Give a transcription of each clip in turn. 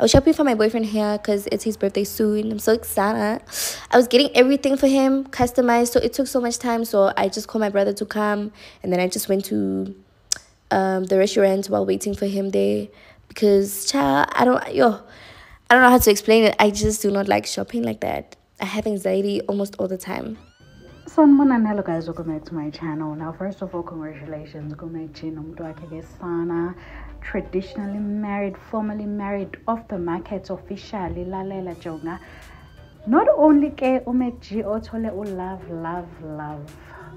I was shopping for my boyfriend here because it's his birthday soon. I'm so excited. I was getting everything for him customized, so it took so much time. So I just called my brother to come, and then I just went to um, the restaurant while waiting for him there because child, I don't yo, I don't know how to explain it. I just do not like shopping like that. I have anxiety almost all the time. Sanibonani, hello guys, welcome back to my channel. Now, first of all, congratulations, Gumejin Umdwake Sana, traditionally married, formally married, off the market officially, Lalela Jonga. Not only ke umeji othole love, love, love.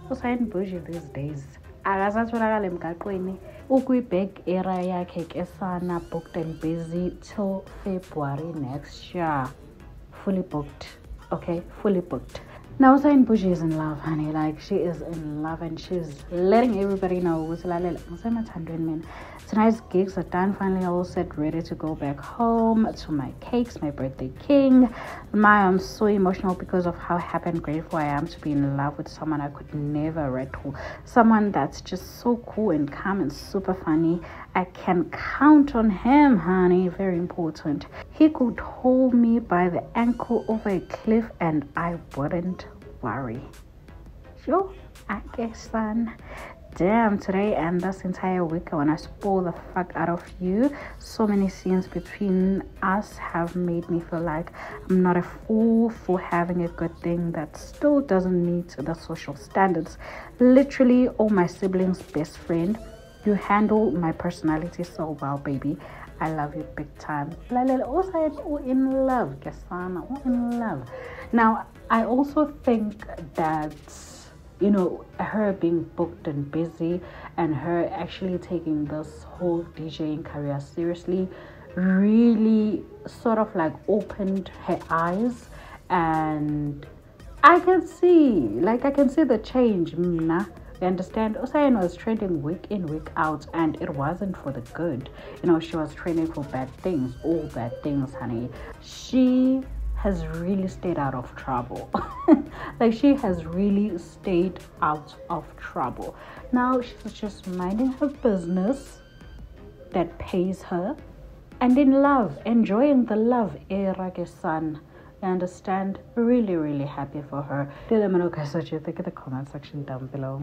uCyan Boujee these days. akasatholakala emgaqweni ukwi-bag era yakhe ke sana booked and busy till february next year fully booked okay fully booked now uCyan Boujee is in love honey. Like she is in love and she's letting everybody know tonight's gigs are done. Finally all set ready to go back home to my cakes my birthday king. My i'm so emotional because of how happy and grateful i am to be in love with someone i could never retro someone that's just so cool and calm and super funny. I can count on him honey. Very important. He could hold me by the ankle over a cliff and i wouldn't worry. Yo i guess son damn today and this entire week i want to spoil the fuck out of you. So many scenes between us have made me feel like i'm not a fool for having a good thing that still doesn't meet the social standards. Literally all my siblings best friend you handle my personality so well baby. I love you big time. Also in love Kesana, in love. Now i also think that you know, her being booked and busy and her actually taking this whole DJing career seriously really sort of like opened her eyes and I can see, like I can see the change, Mna. You understand? uCyan was training week in, week out, and it wasn't for the good. You know, she was training for bad things, all bad things, honey. She has really stayed out of trouble. like she has really stayed out of trouble. Now she's just minding her business that pays her and in love, enjoying the love era son. You understand? Really, really happy for her. Do let me know guys what you think in the comment section down below.